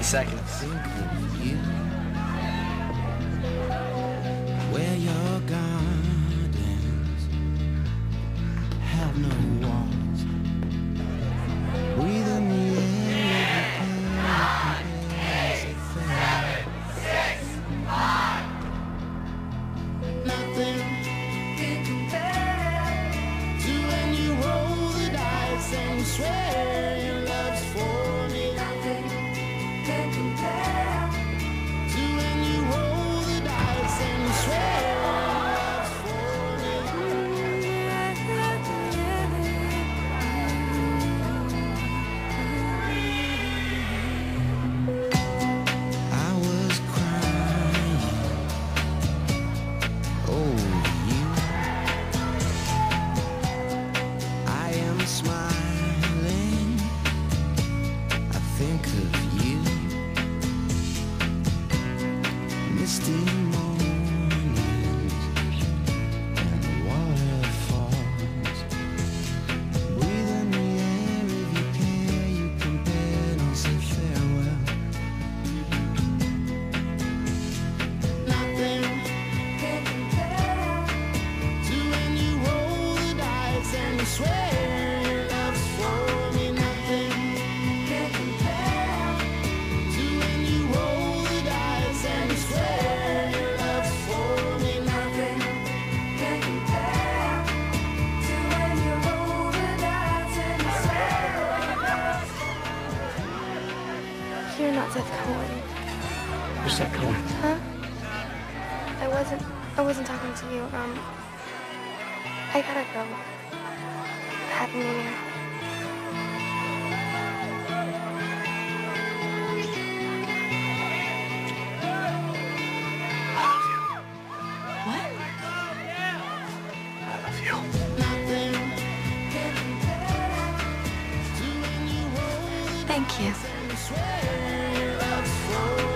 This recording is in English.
30 seconds. Where your gardens have no. you, Misty. definitely not Seth Cohen. Who's Seth Cohen? Huh? I wasn't. I wasn't talking to you. Um. I gotta go. Happy New Year. Thank you. Oh.